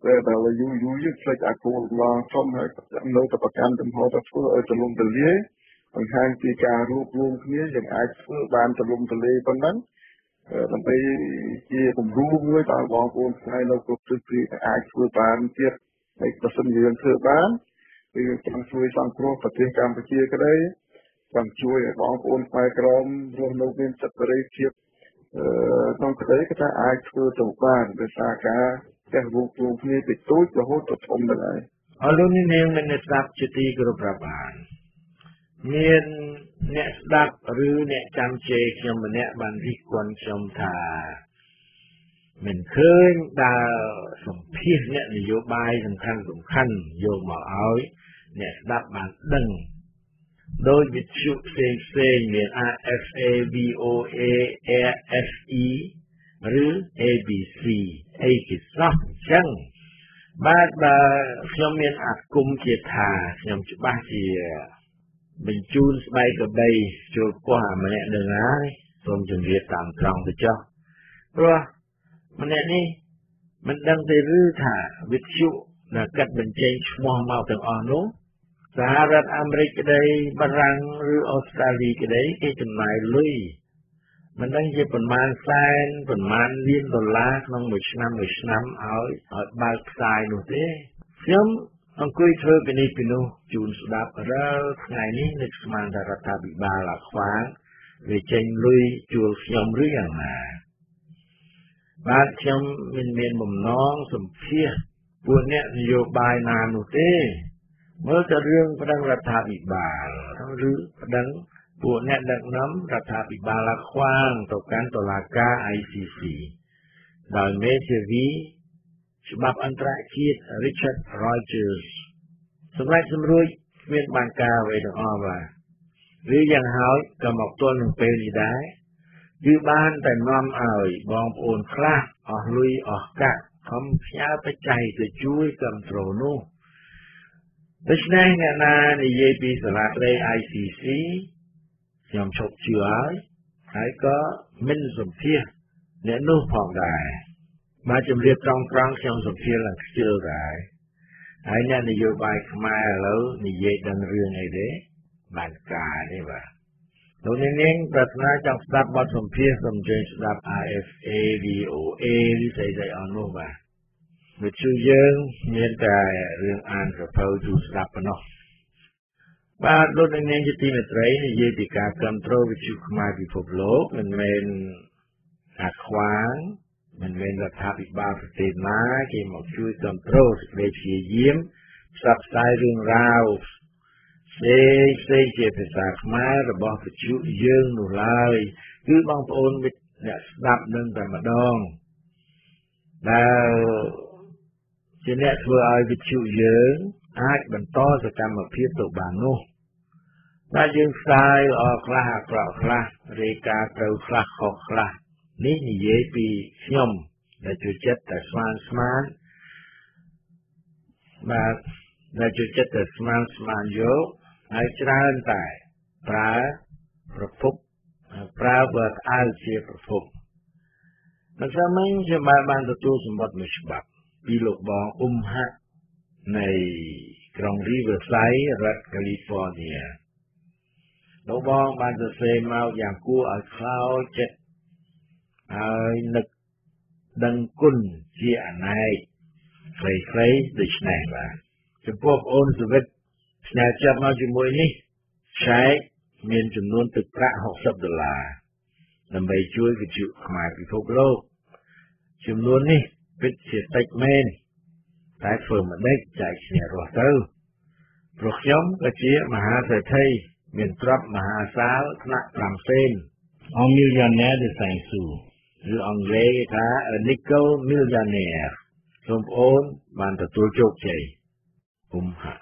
តែដល់យូរយូរយើងផ្លេចអាគោលឡងធំហើយនៅតែប្រកាន់ចំហទៅធ្វើឲ្យទលំទលាយបង្ហាញពីការរួបរวมគ្នាយើងអាចធ្វើបានទលំទលាយប៉ុណ្ណឹងដើម្បីជាគំរូមួយដល់បងប្អូនខ្មែរនៅគ្រប់ទិសទីអាចធ្វើបានទៀតហើយបើសិនជាយើងធ្វើបានគឺចង់ជួយសង្គ្រោះប្រទេសកម្ពុជាក្តីចង់ជួយឲ្យបងប្អូនខ្មែរក្រមរស់នៅមានសិទ្ធិសេរីភាព ក្នុងក្តីក៏ថាអាចធ្វើទៅបានដោយសារការចេះរួបរวมគ្នាពីតូចរហូតទៅធំទៅហើយអរលោកនាងមានស្ដាប់ជាទីគោរពរាប់អានមានអ្នកស្ដាប់ឬអ្នកចាំជេរខ្ញុំម្នាក់បានរិះគន់ខ្ញុំថាមិនឃើញដើរសម្ភាសអ្នកនយោបាយសំខាន់សំខាន់យកមកឲ្យអ្នកស្ដាប់បានដឹង ដោយវិទ្យុផ្សេងផ្សេងមាន RFA VOA AFE ឬ ABC អីគេសោះអញ្ចឹងបាទបើខ្ញុំមានអាគមជាថាខ្ញុំច្បាស់ជាបញ្ជូនស្បែកក្បីចូលពោះអាម្នាក់នឹងហើយសូមជម្រាបតាមត្រង់ទៅចុះព្រោះម្នាក់នេះមិនដឹងទេឬថាវិទ្យុដែលកាត់បញ្ចេញឈ្មោះមកទាំងអស់នោះ សហរដ្ឋអាមេរិកក្តីបារាំងឬអូស្ត្រាលីក្តីគេចំណាយលុយមិនដឹងជាប្រមាណសែនប្រមាណលានដុល្លារក្នុងមួយឆ្នាំមួយឆ្នាំឲ្យឲ្យបើកផ្សាយនោះទេខ្ញុំអង្គុយធ្វើពីនេះពីនោះជូនស្ដាប់រាល់ថ្ងៃនេះនឹកស្មានថារដ្ឋាភិបាលអាខ្វាងវាចេញលុយជួលខ្ញុំឬយ៉ាងណាបាទខ្ញុំមិនមានបំណងសម្ភាសពួកអ្នកនយោបាយណានោះទេ មើលទៅរឿងប្តឹងរដ្ឋាភិបាលឬប្តឹងពួកអ្នកដឹកនាំរដ្ឋាភិបាលខ្វាងទៅកាន់តុលាការ ICC ដោយមេធាវីច្បាប់អន្តរជាតិ Richard Rogers សម្រាប់សម្រួចគ្មានបានការអ្វីទាំងអស់បាទឬយ៉ាងហោចក៏មកទល់នឹងពេលនេះដែរគឺបានតែនាំឲ្យបងប្អូនខ្លះអស់លុយអស់កាក់ខំផ្ញើបច្ច័យទៅជួយគ្រប់គ្រងនោះ ដូច្នេះអ្នកណានិយាយពីសាលាក្តី ICC ខ្ញុំឈប់ជឿហើយហើយក៏មិនសម្ភាសអ្នកនោះផងដែរមកជំរាបត្រង់ត្រង់ខ្ញុំសម្ភាសឡើងខ្ជិលដែរហើយអ្នកនយោបាយខ្មែរឥឡូវនិយាយដឹងរឿងអីទេបានការទេបាទលោកនាងប្រាថ្នាចង់ស្ដាប់បទសម្ភាសន៍សូមអញ្ជើញស្ដាប់ RFA VOA ឬស្អីស្អីអស់នោះបាទ វិទ្យុយើងមានតែរឿងអានសភៅទូស្ដាប់ប៉ុណ្ណោះបាទលោកនាងជាទីមេត្រីនិយាយពីការគ្រប់គ្រងវិទ្យុខ្មែរពិភពលោកមិនមែនអាខ្វាងមិនមែនរដ្ឋាភិបាលប្រទេសណាគេមកជួយគ្រប់គ្រងសេចក្តីព្យាយាមផ្សព្វផ្សាយរឿងរ៉ាវផ្សេងផ្សេងជាភាសាខ្មែររបស់វិទ្យុយើងនោះឡើយគឺបងប្អូនអ្នកស្ដាប់នឹងតែម្ដងដែល ជាអ្នកធ្វើឲ្យវិទ្យុយើងអាចបន្តសកម្មភាពទៅបាននោះតែយើងផ្សាយល្អខ្លះអាក្រក់ខ្លះរាយការណ៍ត្រូវខ្លះខុសខ្លះនេះនិយាយពីខ្ញុំដែលជួយចិត្តតែស្មានស្មានបាទដែលជួយចិត្តតែស្មានស្មានយកហើយច្រើនតែប្រើប្រភពប្រើបើអើជាប្រភពមិនសមមិញខ្ញុំបានបានទទួលសម្បត្តិមួយច្បាប់ ពីលោកបងអ៊ុំហាក់នៃក្រុង Riverside រដ្ឋ California លោកបងបានសរសេរមកយ៉ាងគួរឲ្យខ្លោចចិត្តហើយនឹកដឹងគុណជាអណែកខ្លីៗដូច្នេះបាទចំពោះបងអូនសវិតស្នើចាប់មកជាមួយនេះឆែកមានចំនួនទឹកប្រាក់60ដុល្លារដើម្បីជួយវិទ្យុខ្មែរពិភពលោកចំនួននេះ ពិតជាតិចមែនតែធ្វើមិនដេចចែកគ្នារស់ទៅព្រោះខ្ញុំក៏ជាមហាសេដ្ឋីមានទ្រព្យមហាសាលថ្នាក់5សេនអងមីលយ៉ូណែដេសាញ់ស៊ូឬអង់គ្លេសថា a nickel millionaire សូមអូនបានទទួលជោគជ័យគុំហា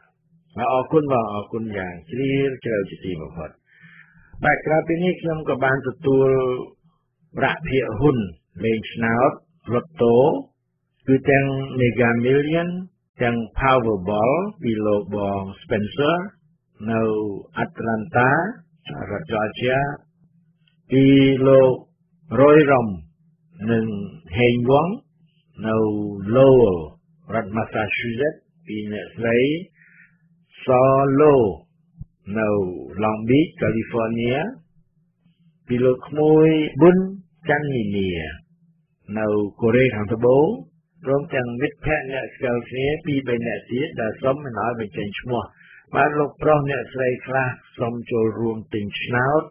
អរគុណបងអរគុណយ៉ាងជ្រាលជ្រៅជាទីបំផុតបាទក្រៅពីនេះខ្ញុំក៏បានទទួលប្រាក់ភាគហ៊ុនលេងឆ្នោតលូតូ គឺទាំង Mega Million ទាំង Powerball ពីលោកបង Spencer នៅ Atlanta រដ្ឋ Georgia ពីលោក Roy Rom និង Heng Wong នៅ Lowell រដ្ឋ Massachusetts ពីអ្នកស្រី Solo នៅ Long Beach California ពីលោកក្មួយប៊ុនច័ន្ទនីនីនៅកូរ៉េខាងត្បូងព្រមទាំងមិត្តភ័ក្តិអ្នកស្គាល់គ្នាពីរបីអ្នកទៀតដែលសុំមិនឲ្យបញ្ចេញឈ្មោះបានលោកប្រុសអ្នកស្រីខ្លះសុំចូលរួមទិញឆ្នោត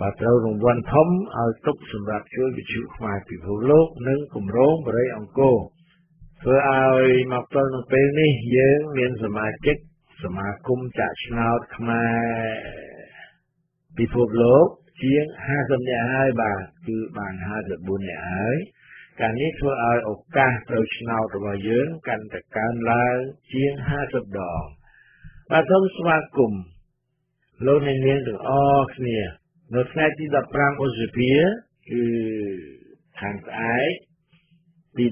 បើត្រូវរង្វាន់ធំឲ្យទុកសម្រាប់ជួយវិទ្យុខ្មែរពិភពលោកនិងគម្រោងបរិយអង្គរធ្វើឲ្យមកទល់នឹងពេលនេះយើងមានសមាជិកសមាគមចាក់ឆ្នោតខ្មែរពិភពលោកជាង50នាក់ហើយបាទគឺបាន54នាក់ហើយ ការនេះធ្វើឲ្យឱកាសត្រូវឆ្នោតរបស់យើងកាន់តែកើនឡើងជាង50ដងបាទសូមស្វាគមន៍លោកអ្នកនាងទាំងអស់គ្នានៅថ្ងៃទី15ឧសភាគឺខាងស្អែកទី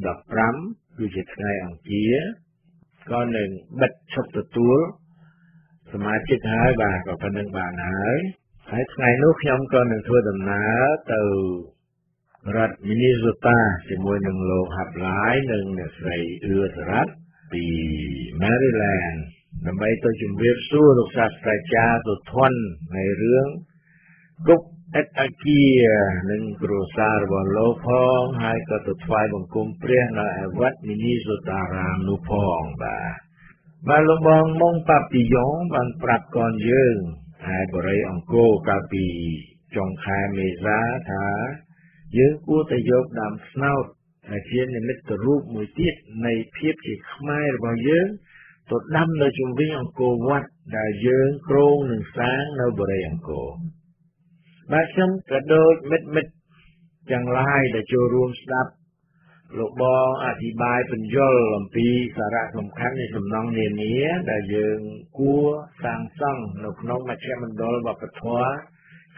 15គឺជាថ្ងៃអង្គារក៏នឹងបិទឈប់ទទួលសមាជិកហើយបាទក៏ប៉ុណ្្នឹងបានហើយហើយថ្ងៃនោះខ្ញុំក៏នឹងធ្វើដំណើរទៅ រដ្ឋ Minnesota ជាមួយនឹងលោកហាប់ឡាយនិងអ្នកស្រីអឿសរ៉ាត់ពី Maryland ដើម្បីទៅជម្រាបសួរលោកសាស្ត្រាចារ្យសុធននៃរឿងគុកអិតអគានិងគ្រួសាររបស់លោកផងហើយក៏ទៅថ្វាយបង្គំព្រះនៅឯវត្តមីនីសូតារាមនោះផងបាទបាទលោកបងមុងប៉ាពីយ៉ងបានប្រាប់កូនយើងហើយបរិយអង្គរកាលពីចុងខែមេសាថា យើងគួរតែយកដើមស្នោតដែលជានិមិត្តរូបមួយទៀតនៃភាពជាខ្មែររបស់យើងទៅដាំនៅជុំវិញអង្គរវត្តដែលយើងគ្រោងនឹងសាងនៅបរិយអង្គរបាទខ្ញុំក៏ដូចមិត្តមិត្តទាំងឡាយដែលចូលរួមស្ដាប់លោកបងអធិប្បាយបញ្យលអំពីសារៈសំខាន់នៃសំណង់នានាដែលយើងគួរសាងសង់នៅក្នុងមជ្ឈមណ្ឌលវប្បធម៌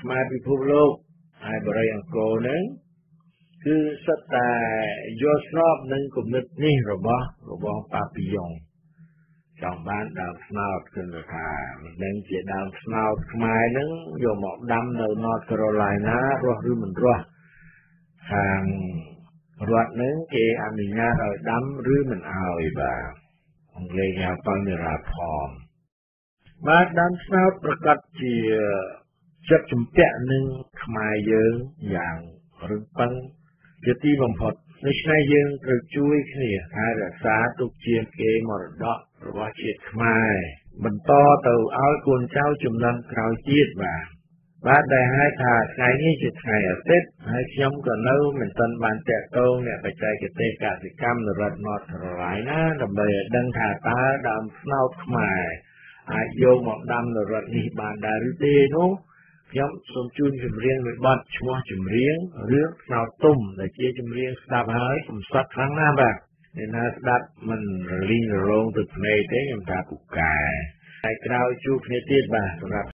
ខ្មែរពិភពលោកហើយបរិយអង្គរនឹង គឺសិតតែយល់ស្របនឹងគំនិតនេះរបស់លោកបងប៉ាពីយ៉ុងចង់បានដើមស្នោតគឺថាមិនដឹងជាដើមស្នោតខ្មែរនឹងយកមកដាំនៅ North Carolina រស់ឬមិនរស់ខាងរដ្ឋនឹងគេអនុញ្ញាតឲ្យដាំឬមិនឲ្យបាទអង់គ្លេសហៅប៉ានីរ៉ាផមបាទដាំស្នោតប្រកាសជាចិត្តជំពាក់នឹងខ្មែរយើងយ៉ាងរឹងប៉ឹង ជាទីបំផុតដូច្នេះយើងត្រូវជួយគ្នាថែរក្សាទុកជាគេមរតករបស់ជាតិខ្មែរបន្តទៅឲ្យកូនចៅជំនាន់ក្រោយទៀតបាទបាទដែលហៅថាថ្ងៃនេះជាថ្ងៃអាទិត្យហើយខ្ញុំក៏នៅមិនទាន់បានតាក់ទងអ្នកបច្ចេកទេសកសិកម្មនៅរដ្ឋ North Carolina ដើម្បីឲ្យដឹងថាតើដើមស្នោតខ្មែរអាចយកមកដាំនៅរដ្ឋនេះបានដែរឬទេនោះ ខ្ញុំសូមជូនចម្រៀងមួយបទឈ្មោះចម្រៀងរឿងស្នោតទុំដែលជាចម្រៀងស្ដាប់ហើយកំសត់ខ្លាំងណាស់បាទអ្នកណាស្ដាប់មិនរលីងរលោងទៅភ្នែកទេខ្ញុំថាពូកែហើយក្រោយជួបគ្នាទៀតបាទសម្រាប់